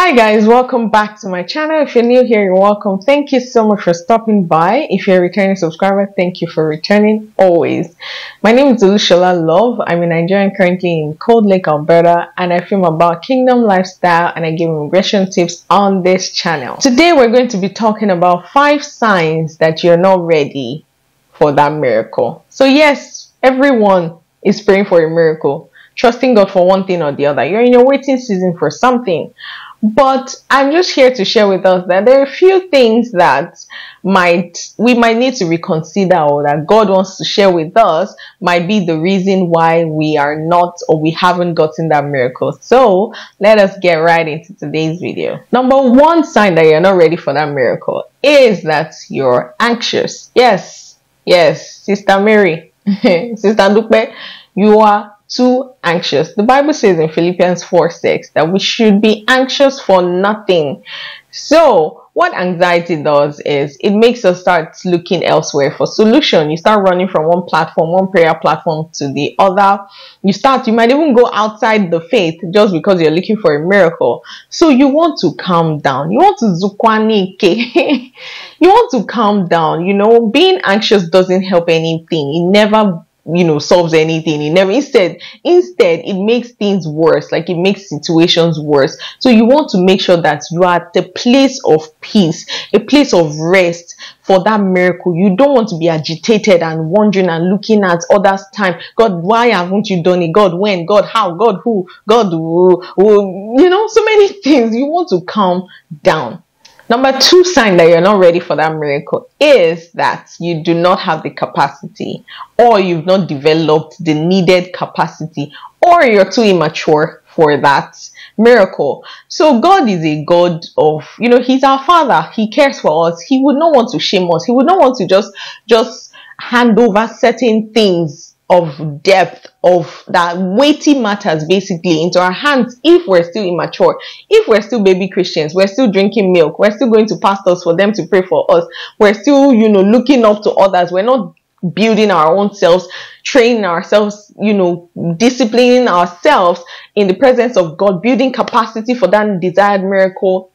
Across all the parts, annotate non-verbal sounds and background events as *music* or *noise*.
Hi guys, welcome back to my channel. If you're new here, you're welcome. Thank you so much for stopping by. If you're a returning subscriber, thank you for returning always. My name is Olusola Love. I'm a Nigerian currently in Cold Lake, Alberta, and I film about kingdom lifestyle and I give immigration tips on this channel. Today we're going to be talking about five signs that you're not ready for that miracle. So yes, everyone is praying for a miracle, trusting God for one thing or the other. You're in your waiting season for something but I'm just here to share with us that there are a few things that might we might need to reconsider or that God wants to share with us might be the reason why we are not or we haven't gotten that miracle. So let us get right into today's video. Number one sign that you're not ready for that miracle is that you're anxious. Yes, yes, Sister Mary, *laughs* Sister Dupe, you are too anxious. The Bible says in Philippians 4 6 that we should be anxious for nothing. So, what anxiety does is it makes us start looking elsewhere for solution. You start running from one platform, one prayer platform to the other. You start, you might even go outside the faith just because you're looking for a miracle. So you want to calm down. You want to zukwanike. *laughs* you want to calm down. You know, being anxious doesn't help anything. It never you know solves anything. It never instead instead it makes things worse. Like it makes situations worse. So you want to make sure that you are at the place of peace a place of rest for that miracle. You don't want to be agitated and wondering and looking at others time. God why haven't you done it? God when? God how? God who? God who, who? You know so many *laughs* things. You want to calm down Number two sign that you're not ready for that miracle is that you do not have the capacity or you've not developed the needed capacity or you're too immature for that miracle. So God is a God of, you know, he's our father. He cares for us. He would not want to shame us. He would not want to just, just hand over certain things of depth of that weighty matters basically into our hands if we're still immature if we're still baby christians we're still drinking milk we're still going to pastors for them to pray for us we're still you know looking up to others we're not building our own selves training ourselves you know disciplining ourselves in the presence of god building capacity for that desired miracle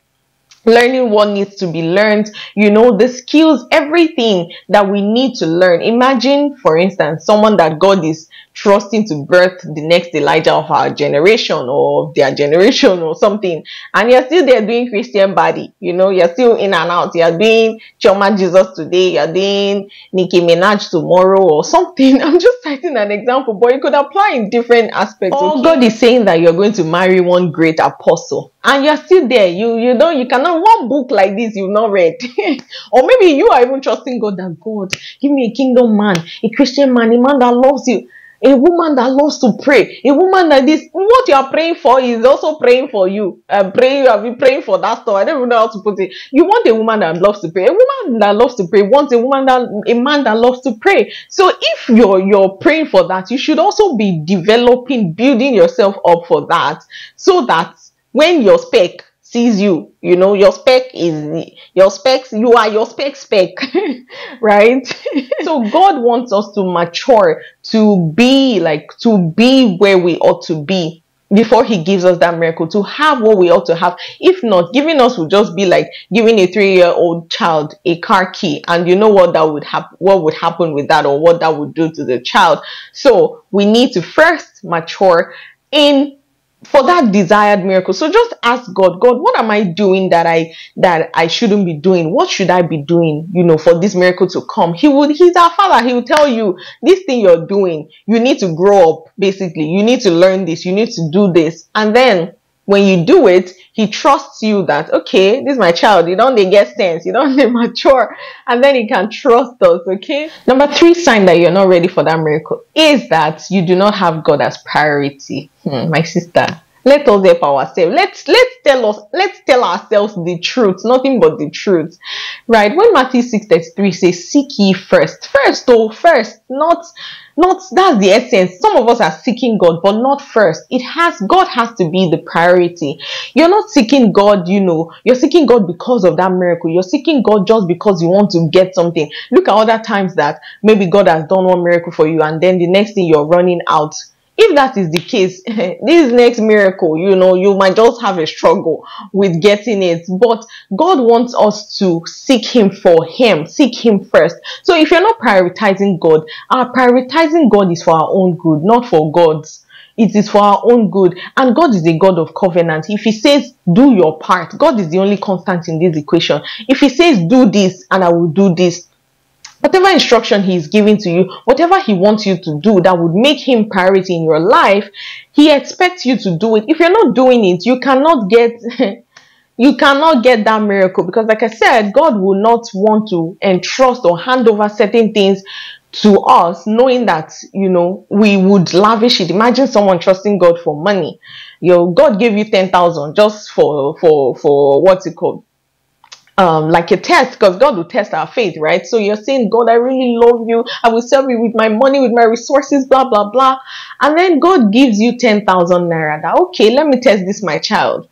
learning what needs to be learned, you know, the skills, everything that we need to learn. Imagine, for instance, someone that God is trusting to birth the next Elijah of our generation or of their generation or something. And you're still there doing Christian body, you know, you're still in and out. You're doing Chioma Jesus today, you're doing Nicki Minaj tomorrow or something. *laughs* I'm just citing an example, but you could apply in different aspects. Oh, okay? God is saying that you're going to marry one great apostle and you're still there. You you don't you cannot one book like this you've not read. *laughs* or maybe you are even trusting God that God give me a kingdom man, a Christian man, a man that loves you a woman that loves to pray, a woman that this, what you are praying for is also praying for you. Uh, praying, you have been praying for that stuff. I don't even know how to put it. You want a woman that loves to pray. A woman that loves to pray wants a woman that, a man that loves to pray. So if you're, you're praying for that, you should also be developing, building yourself up for that so that when your spec sees you. You know your spec is your specs you are your spec spec *laughs* right? *laughs* So god wants us to mature to be like to be where we ought to be before he gives us that miracle to have what we ought to have. If not giving us would just be like giving a three-year-old child a car key and you know what that would happen what would happen with that or what that would do to the child. So we need to first mature in for that desired miracle. So just ask god god what am i doing that i that i shouldn't be doing? What should i be doing you know for this miracle to come? He would he's our father. He will tell you this thing you're doing you need to grow up basically. You need to learn this. You need to do this. And then when you do it, he trusts you that, okay, this is my child. You don't they get sense. You don't *laughs* they mature. And then he can trust us, okay? Number three sign that you're not ready for that miracle is that you do not have God as priority. Hmm, my sister, let us help ourselves. Let's let's tell us let's tell ourselves the truth, nothing but the truth. Right? When Matthew 6:33 says, Seek ye first. First, oh, first, not not that's the essence. Some of us are seeking God, but not first. It has God has to be the priority. You're not seeking God, you know, you're seeking God because of that miracle. You're seeking God just because you want to get something. Look at other times that maybe God has done one miracle for you, and then the next thing you're running out if that is the case *laughs* this next miracle you know you might just have a struggle with getting it. But god wants us to seek him for him seek him first. So if you're not prioritizing god our prioritizing god is for our own good not for god's. It is for our own good. And god is a god of covenant. If he says do your part god is the only constant in this equation. If he says do this and i will do this whatever instruction he is giving to you, whatever he wants you to do that would make him priority in your life, he expects you to do it. If you're not doing it, you cannot get *laughs* you cannot get that miracle because like I said, God will not want to entrust or hand over certain things to us knowing that you know we would lavish it. Imagine someone trusting god for money. You know god gave you 10,000 just for for for what's it called um, like a test because God will test our faith, right? So you're saying, God, I really love you. I will serve you with my money, with my resources, blah, blah, blah. And then God gives you 10,000 naira that, okay, let me test this, my child.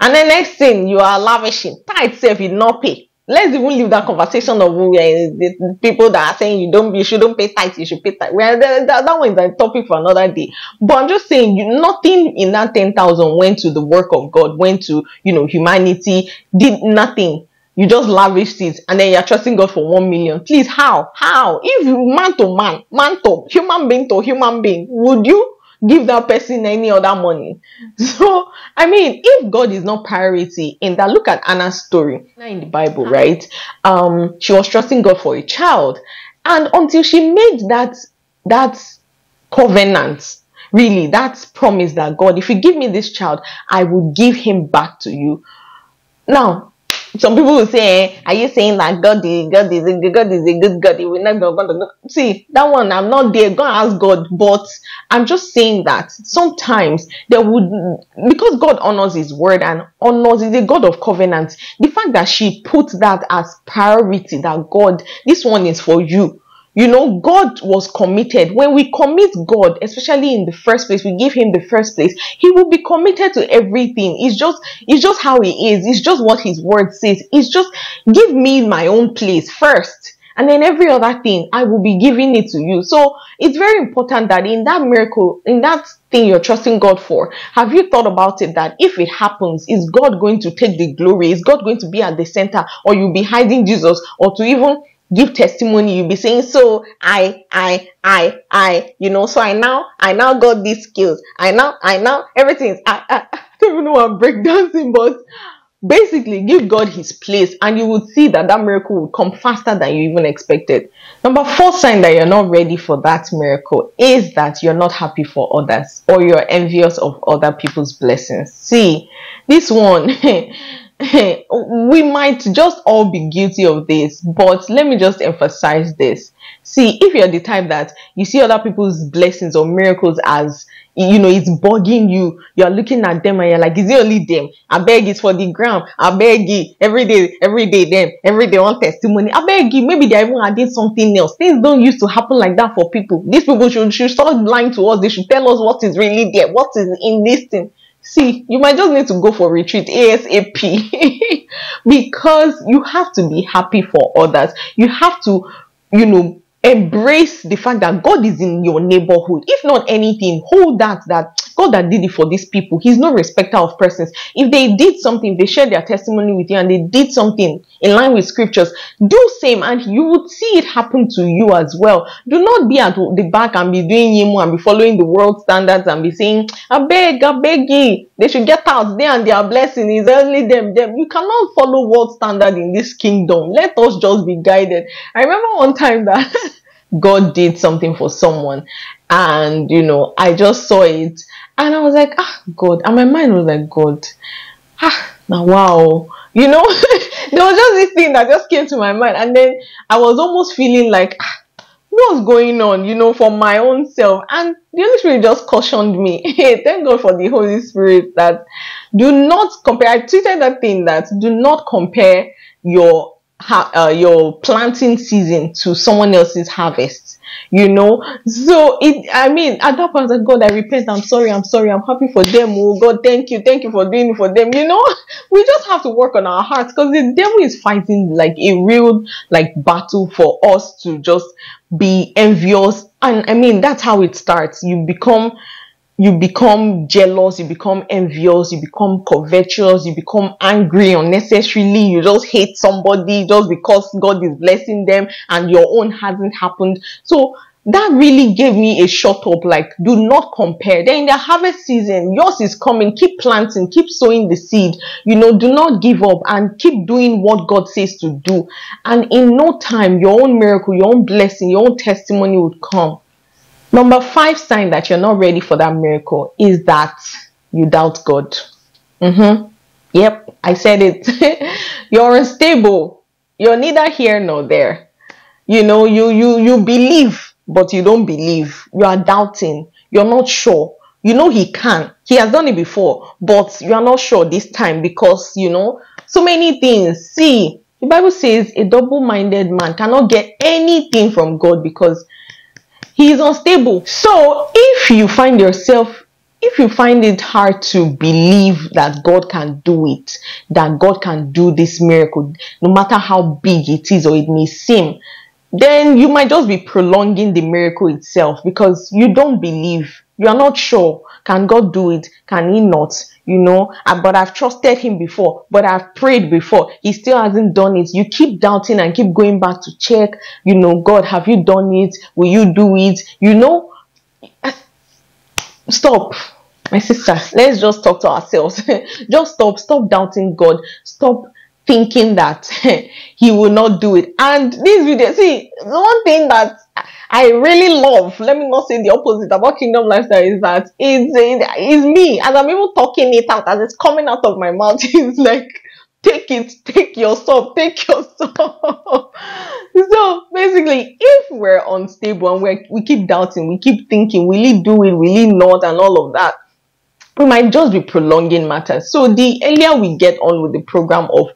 And the next thing you are lavishing, tithe self, you not pay. Let's even leave that conversation of uh, people that are saying you don't, you shouldn't pay tithe, you should pay tithe. Well, that, that, that one is a topic for another day. But I'm just saying, you, nothing in that 10,000 went to the work of God, went to, you know, humanity, did nothing you just lavished it and then you're trusting God for one million. Please, how? How? If you man to man, man to human being to human being, would you give that person any other money? *laughs* So, I mean, if God is not priority in that, look at Anna's story in the Bible, right? Um, she was trusting God for a child, and until she made that that covenant, really, that promise that God, if you give me this child, I will give him back to you. Now, some people will say, eh, "Are you saying that God is God is a God is a good God? He will not go See that one. I'm not there. Go ask God. But I'm just saying that sometimes there would because God honors His word and honors is a God of covenant. The fact that she put that as priority, that God, this one is for you you know, God was committed. When we commit God, especially in the first place, we give him the first place, he will be committed to everything. It's just, it's just how he is. It's just what his word says. It's just give me my own place first. And then every other thing, I will be giving it to you. So it's very important that in that miracle, in that thing you're trusting God for, have you thought about it that if it happens, is God going to take the glory? Is God going to be at the center? Or you'll be hiding Jesus? Or to even give testimony you'll be saying so i i i i you know so i now i now got these skills. I now i now everything I, I, I don't even know what breakdancing but basically give god his place and you would see that that miracle would come faster than you even expected. Number four sign that you're not ready for that miracle is that you're not happy for others or you're envious of other people's blessings. See this one *laughs* *laughs* we might just all be guilty of this, but let me just emphasize this. See, if you're the type that you see other people's blessings or miracles as you know, it's bugging you. You're looking at them and you're like, is it only them? I beg it's for the ground. I beg you every day, every day, them, every day on testimony. I beg you, maybe they're even adding something else. Things don't used to happen like that for people. These people should, should start lying to us. They should tell us what is really there, what is in this thing see, you might just need to go for retreat ASAP *laughs* because you have to be happy for others. You have to, you know, embrace the fact that God is in your neighborhood. If not anything, hold that that God that did it for these people. He's no respecter of persons. If they did something, they shared their testimony with you and they did something in line with scriptures, do same and you would see it happen to you as well. Do not be at the back and be doing yimu and be following the world standards and be saying, I beg, I beg you. They should get out there and their blessing is only them, them. You cannot follow world standard in this kingdom. Let us just be guided. I remember one time that *laughs* God did something for someone and you know I just saw it and I was like, ah, God. And my mind was like, God, ah, now wow. You know, *laughs* there was just this thing that just came to my mind. And then I was almost feeling like, ah, what's going on, you know, for my own self. And the Holy Spirit just cautioned me. *laughs* Hey, thank God for the Holy Spirit that do not compare. I tweeted that thing that do not compare your uh, your planting season to someone else's harvest you know? So it i mean at that point I god i repent. I'm sorry. I'm sorry. I'm happy for them. Oh god thank you. Thank you for doing it for them. You know *laughs* we just have to work on our hearts because the devil is fighting like a real like battle for us to just be envious. And I mean that's how it starts. You become you become jealous, you become envious, you become covetous, you become angry unnecessarily, you just hate somebody just because God is blessing them and your own hasn't happened. So that really gave me a shut up like do not compare. Then in the harvest season yours is coming. Keep planting keep sowing the seed. You know do not give up and keep doing what god says to do. And in no time your own miracle your own blessing your own testimony would come Number five sign that you're not ready for that miracle is that you doubt God. Mm-hmm. Yep, I said it. *laughs* you're unstable. You're neither here nor there. You know, you you you believe, but you don't believe. You are doubting. You're not sure. You know he can. He has done it before, but you are not sure this time because you know so many things. See, the Bible says a double-minded man cannot get anything from God because he is unstable. So if you find yourself if you find it hard to believe that God can do it, that God can do this miracle, no matter how big it is or it may seem, then you might just be prolonging the miracle itself because you don't believe. You are not sure. Can God do it? Can He not? You know, uh, but I've trusted Him before, but I've prayed before. He still hasn't done it. You keep doubting and keep going back to check. You know, God, have you done it? Will you do it? You know, stop my sister let's just talk to ourselves *laughs* just stop stop doubting god stop thinking that *laughs* he will not do it and this video see one thing that I really love, let me not say the opposite about Kingdom Lifestyle is that it's, it's me as I'm even talking it out, as it's coming out of my mouth, *laughs* it's like, take it, take your stuff, take your stuff. *laughs* so basically, if we're unstable and we we keep doubting, we keep thinking, will he do it, will he not, and all of that, we might just be prolonging matters. So the earlier we get on with the program of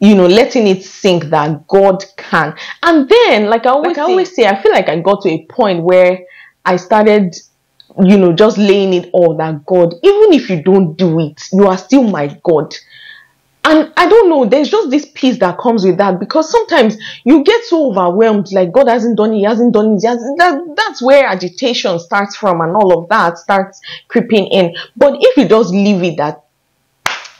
you know, letting it sink that God can. And then, like I always, like I always say, I feel like I got to a point where I started, you know, just laying it all that God, even if you don't do it, you are still my God. And I don't know, there's just this peace that comes with that because sometimes you get so overwhelmed, like God hasn't done it, he hasn't done it. Hasn't, that, that's where agitation starts from and all of that starts creeping in. But if you just leave it that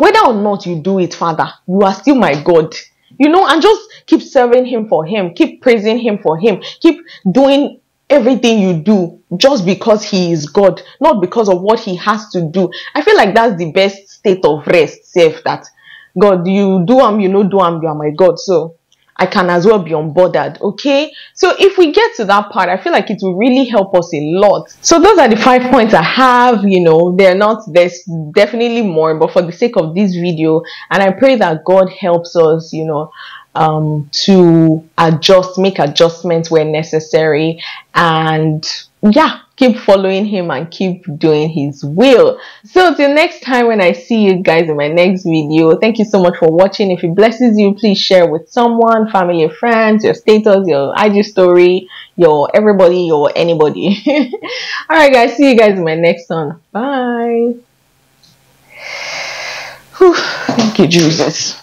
whether or not you do it, Father, you are still my God. You know, and just keep serving Him for Him, keep praising Him for Him, keep doing everything you do just because He is God, not because of what He has to do. I feel like that's the best state of rest, safe that God, you do am, you know, do am, you are my God. So I can as well be unbothered. Okay. So if we get to that part, I feel like it will really help us a lot. So those are the five points I have, you know, they're not, there's definitely more, but for the sake of this video, and I pray that God helps us, you know, um, to adjust, make adjustments where necessary. And yeah, keep following him and keep doing his will. So till next time when I see you guys in my next video, thank you so much for watching. If it blesses you, please share with someone, family, friends, your status, your IG story, your everybody, your anybody. *laughs* Alright guys, see you guys in my next one. Bye. Whew, thank you, Jesus.